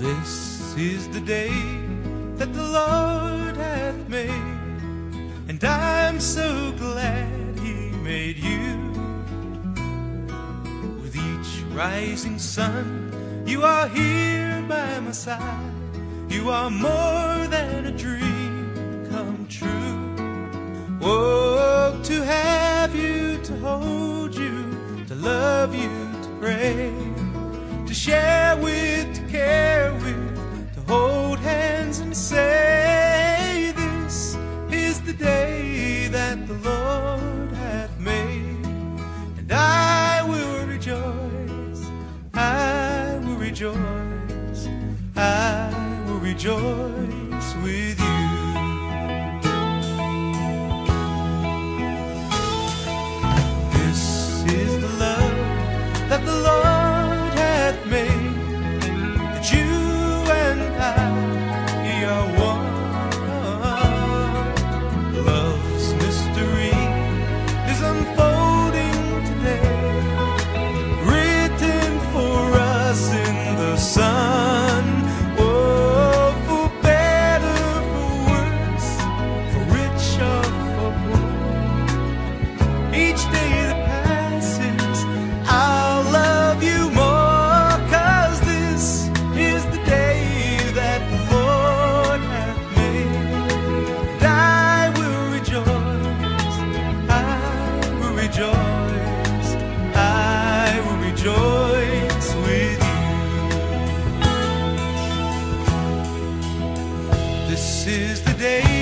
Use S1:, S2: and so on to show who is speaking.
S1: This is the day that the Lord hath made, and I'm so glad He made you. With each rising sun, you are here by my side. You are more than a dream come true. Oh, to have you, to hold you, to love you, to pray, hands and say, This is the day that the Lord hath made, and I will rejoice, I will rejoice, I will rejoice with you. This is the love that the Lord is the day.